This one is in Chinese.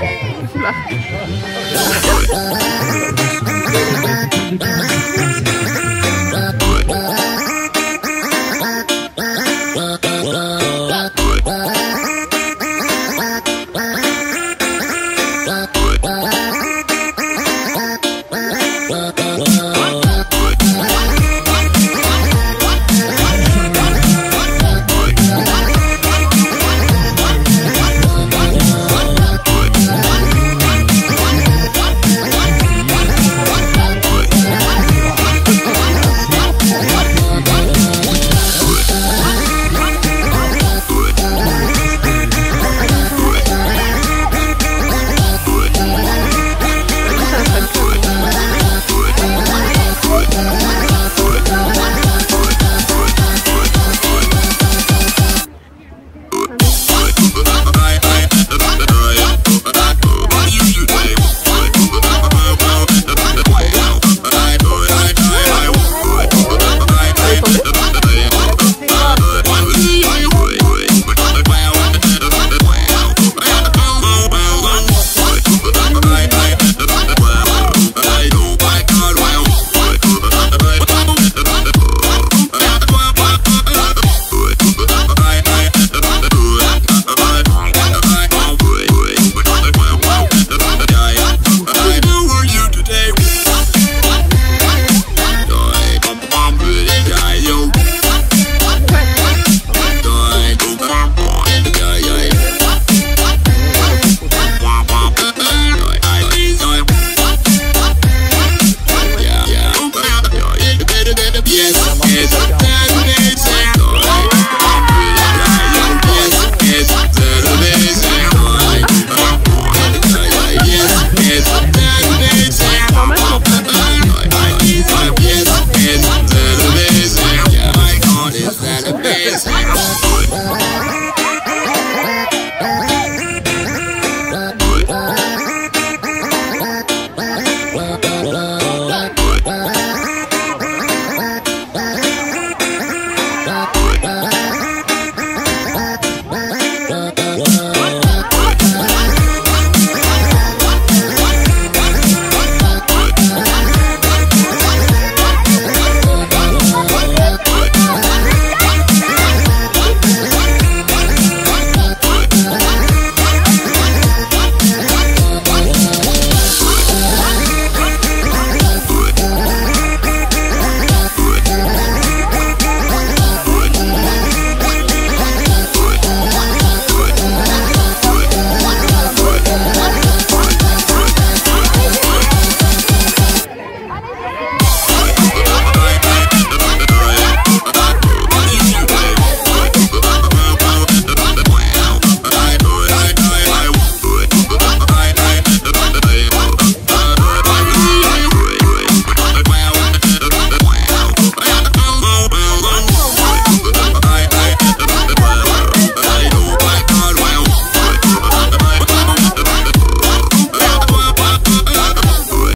了是。